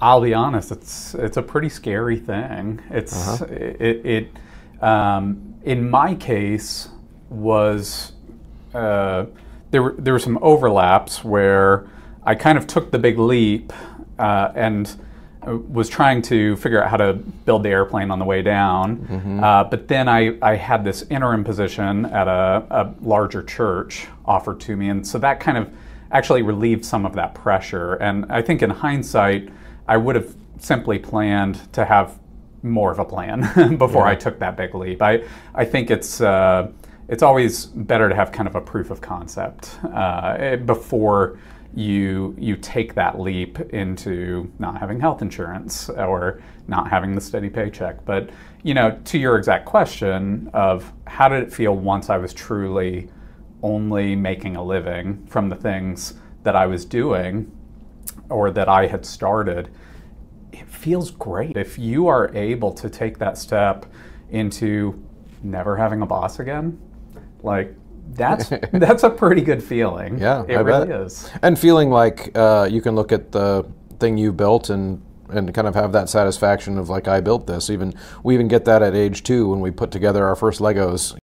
I'll be honest, it's it's a pretty scary thing. It's uh-huh. it, it um, in my case was uh, there were there were some overlaps where I kind of took the big leap uh, and was trying to figure out how to build the airplane on the way down. Mm-hmm. Uh, but then I, I had this interim position at a, a, larger church offered to me. And so that kind of actually relieved some of that pressure. And I think in hindsight, I would have simply planned to have more of a plan before yeah. I took that big leap. I, I think it's, uh, it's always better to have kind of a proof of concept uh, before you you take that leap into not having health insurance or not having the steady paycheck. But you know, to your exact question of how did it feel once I was truly only making a living from the things that I was doing or that I had started, it feels great. If you are able to take that step into never having a boss again, like that's that's a pretty good feeling. Yeah, it I really bet. is. And feeling like uh, you can look at the thing you built and and kind of have that satisfaction of like I built this. Even we even get that at age two when we put together our first Legos.